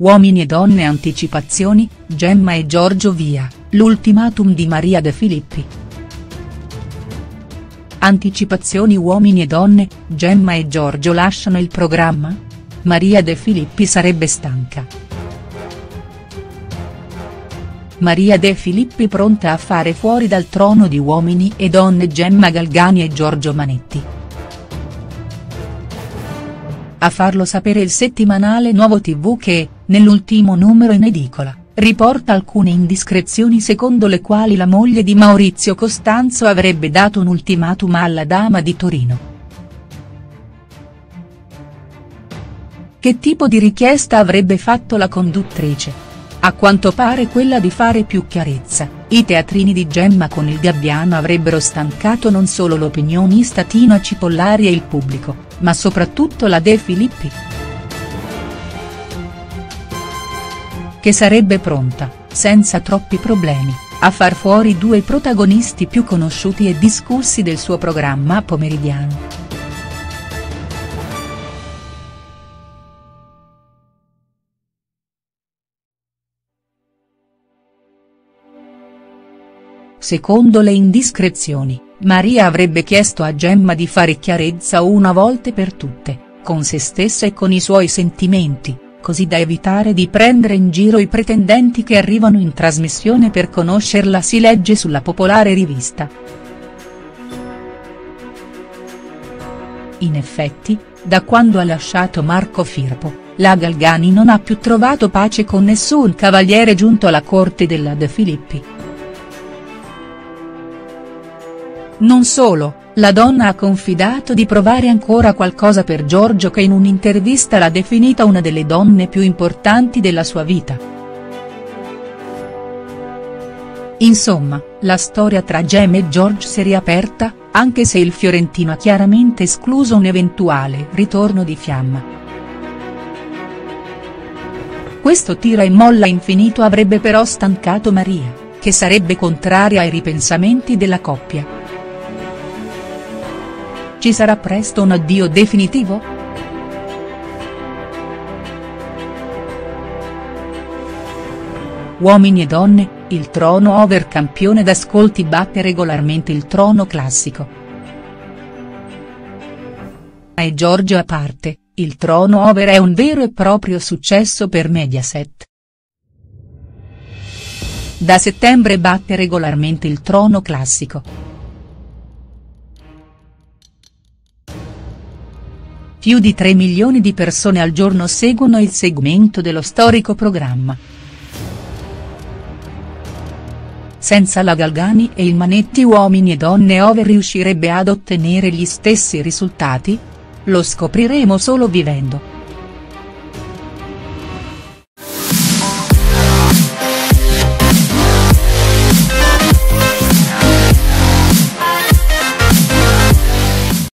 Uomini e donne anticipazioni, Gemma e Giorgio via, l'ultimatum di Maria De Filippi. Anticipazioni Uomini e donne, Gemma e Giorgio lasciano il programma? Maria De Filippi sarebbe stanca. Maria De Filippi pronta a fare fuori dal trono di Uomini e donne Gemma Galgani e Giorgio Manetti. A farlo sapere il settimanale Nuovo TV che, nell'ultimo numero in edicola, riporta alcune indiscrezioni secondo le quali la moglie di Maurizio Costanzo avrebbe dato un ultimatum alla dama di Torino. Che tipo di richiesta avrebbe fatto la conduttrice? A quanto pare quella di fare più chiarezza, i teatrini di Gemma con il Gabbiano avrebbero stancato non solo l'opinionista Tina Cipollari e il pubblico, ma soprattutto la De Filippi. Che sarebbe pronta, senza troppi problemi, a far fuori due protagonisti più conosciuti e discussi del suo programma pomeridiano. Secondo le indiscrezioni, Maria avrebbe chiesto a Gemma di fare chiarezza una volta per tutte, con se stessa e con i suoi sentimenti, così da evitare di prendere in giro i pretendenti che arrivano in trasmissione per conoscerla si legge sulla popolare rivista. In effetti, da quando ha lasciato Marco Firpo, la Galgani non ha più trovato pace con nessun cavaliere giunto alla corte della De Filippi. Non solo, la donna ha confidato di provare ancora qualcosa per Giorgio che in un'intervista l'ha definita una delle donne più importanti della sua vita. Insomma, la storia tra Gem e George si è riaperta, anche se il fiorentino ha chiaramente escluso un eventuale ritorno di fiamma. Questo tira e molla infinito avrebbe però stancato Maria, che sarebbe contraria ai ripensamenti della coppia. Ci sarà presto un addio definitivo?. Uomini e donne, il trono over campione d'ascolti batte regolarmente il trono classico. E Giorgio a parte, il trono over è un vero e proprio successo per Mediaset. Da settembre batte regolarmente il trono classico. Più di 3 milioni di persone al giorno seguono il segmento dello storico programma. Senza la Galgani e il Manetti uomini e donne Over riuscirebbe ad ottenere gli stessi risultati? Lo scopriremo solo vivendo.